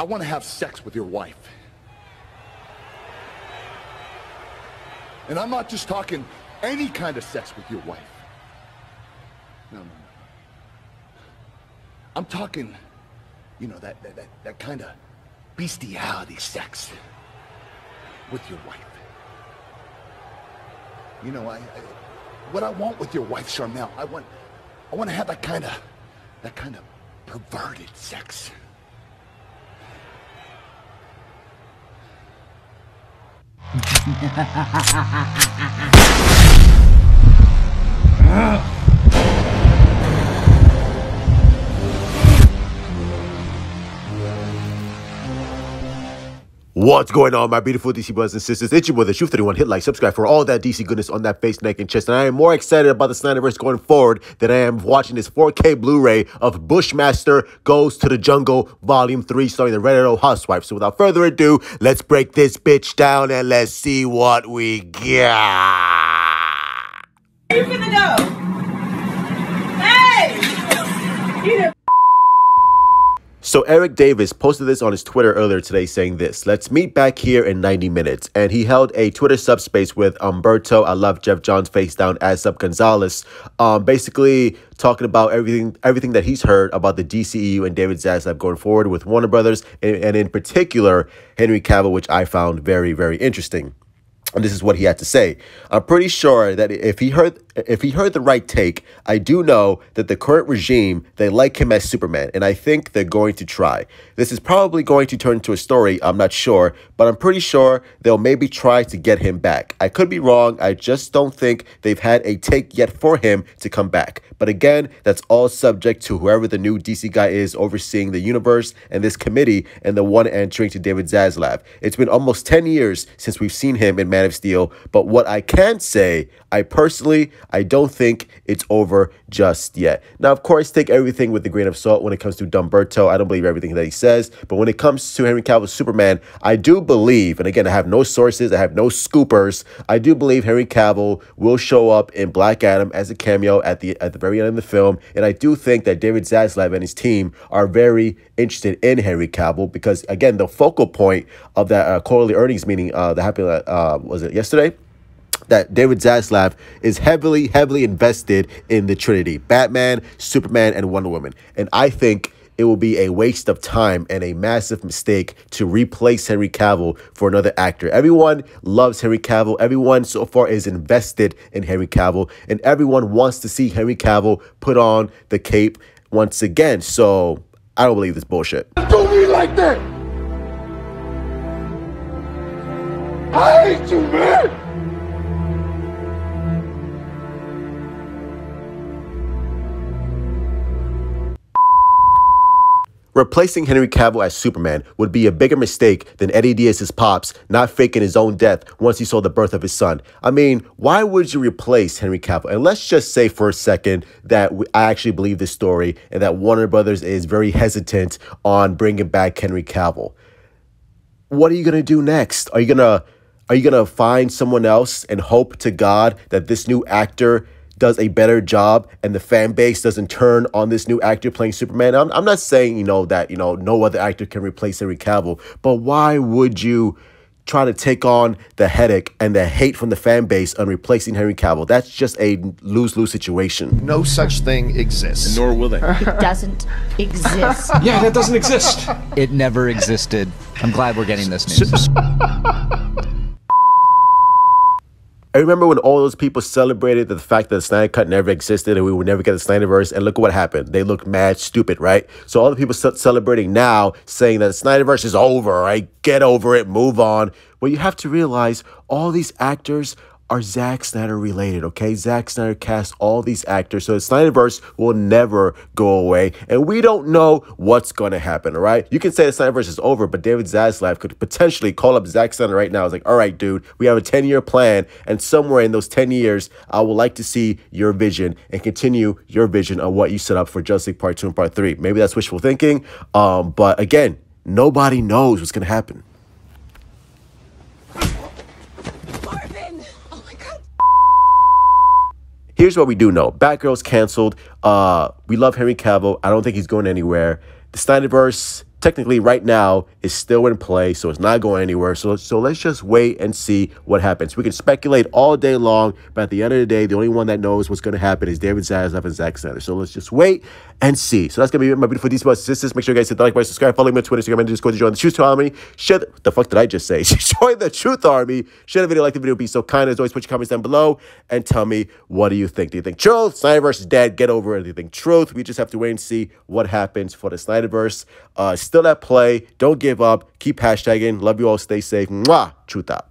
I want to have sex with your wife. And I'm not just talking any kind of sex with your wife. No, no, no. I'm talking, you know, that, that, that, that kind of bestiality sex with your wife. You know, I, I what I want with your wife, Charmel, I want, I want to have that kind of, that kind of perverted sex. Ugh. Ah! What's going on, my beautiful DC brothers and sisters? It's your brother, Truth31. Hit like, subscribe for all that DC goodness on that face, neck, and chest. And I am more excited about the Snyderverse going forward than I am watching this 4K Blu-ray of Bushmaster Goes to the Jungle Volume 3 starring the Red Arrow Housewife. So without further ado, let's break this bitch down and let's see what we got. You finna go? Hey! So Erik Davis posted this on his Twitter earlier today saying this, let's meet back here in 90 minutes. And he held a Twitter subspace with Umberto, I love Geoff Johns face down as Sub Gonzalez, um, basically talking about everything everything that he's heard about the DCEU and David Zaslav going forward with Warner Brothers, and, and in particular, Henry Cavill, which I found very, very interesting and this is what he had to say. I'm pretty sure that if he heard if he heard the right take, I do know that the current regime they like him as Superman, and I think they're going to try. This is probably going to turn into a story. I'm not sure, but I'm pretty sure they'll maybe try to get him back. I could be wrong. I just don't think they've had a take yet for him to come back. But again, that's all subject to whoever the new DC guy is overseeing the universe and this committee and the one entering to David Zaslav. It's been almost 10 years since we've seen him in Man of Steel, but what I can say, I personally, I don't think it's over just yet. Now, of course, take everything with a grain of salt when it comes to Dumberto. I don't believe everything that he says, but when it comes to Henry Cavill's Superman, I do believe, and again, I have no sources, I have no scoopers, I do believe Henry Cavill will show up in Black Adam as a cameo at the at the very end of the film, and I do think that David Zaslav and his team are very interested in Henry Cavill because again, the focal point of that uh, quarterly earnings meeting uh, that happened uh, was it yesterday? That David Zaslav is heavily, heavily invested in the Trinity Batman, Superman, and Wonder Woman. And I think it will be a waste of time and a massive mistake to replace Henry Cavill for another actor. Everyone loves Henry Cavill. Everyone so far is invested in Henry Cavill, and everyone wants to see Henry Cavill put on the cape once again. So I don't believe this bullshit. Do me like that! I hate you, man! Replacing Henry Cavill as Superman would be a bigger mistake than Eddie Diaz's pops not faking his own death once he saw the birth of his son. I mean, why would you replace Henry Cavill? And let's just say for a second that I actually believe this story and that Warner Brothers is very hesitant on bringing back Henry Cavill. What are you going to do next? Are you going to are you going to find someone else and hope to God that this new actor does a better job and the fan base doesn't turn on this new actor playing Superman. I'm, I'm not saying, you know, that, you know, no other actor can replace Henry Cavill, but why would you try to take on the headache and the hate from the fan base on replacing Henry Cavill? That's just a lose-lose situation. No such thing exists. Nor will they. It doesn't exist. yeah, that doesn't exist. It never existed. I'm glad we're getting this news. I remember when all those people celebrated the fact that the Snyder Cut never existed and we would never get the Snyderverse, and look at what happened. They looked mad stupid, right? So all the people celebrating now, saying that the Snyderverse is over, right? Get over it, move on. Well, you have to realize all these actors are Zack Snyder related, okay? Zack Snyder cast all these actors, so the Snyderverse will never go away, and we don't know what's going to happen, all right? You can say the Snyderverse is over, but David Zaslav could potentially call up Zack Snyder right now. It's like, all right, dude, we have a 10 year plan, and somewhere in those 10 years, I would like to see your vision and continue your vision on what you set up for Justice League Part 2 and Part 3. Maybe that's wishful thinking, um, but again, nobody knows what's going to happen. Here's what we do know. Batgirl's canceled. Uh, we love Henry Cavill. I don't think he's going anywhere. The Snyderverse technically right now is still in play, so it's not going anywhere. So, so let's just wait and see what happens. We can speculate all day long, but at the end of the day, the only one that knows what's going to happen is David Zaslav and Zack Snyder. So let's just wait and see. So that's going to be my beautiful D Sports sisters. Make sure you guys hit the like button, subscribe, follow me on Twitter, Instagram, and Discord to join the Truth Army. Share the, the fuck did I just say? join the Truth Army. Share the video, like the video, be so kind. As always, put your comments down below and tell me what do you think. Do you think truth? Snyderverse is dead. Get over it. Do you think truth? We just have to wait and see what happens for the Snyderverse. Uh, still at play. Don't give up. Keep hashtagging. Love you all. Stay safe. Mwah. Truth out.